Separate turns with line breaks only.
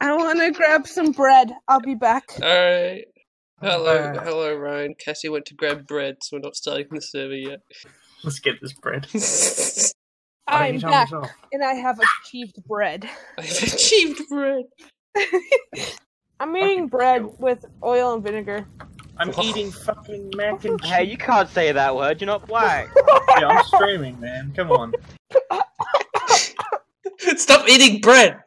I want to grab some bread. I'll be back.
Alright. Hello,
Alright.
hello, Ryan. Cassie went to grab bread, so we're not starting the server yet.
Let's get this bread.
I'm back, and I have achieved bread.
I've achieved bread.
I'm eating bread with oil and vinegar.
I'm eating fucking mac and cheese.
Hey, you can't say that word. You're not black.
Yeah, I'm streaming, man. Come on.
Stop eating bread!